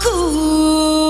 cool.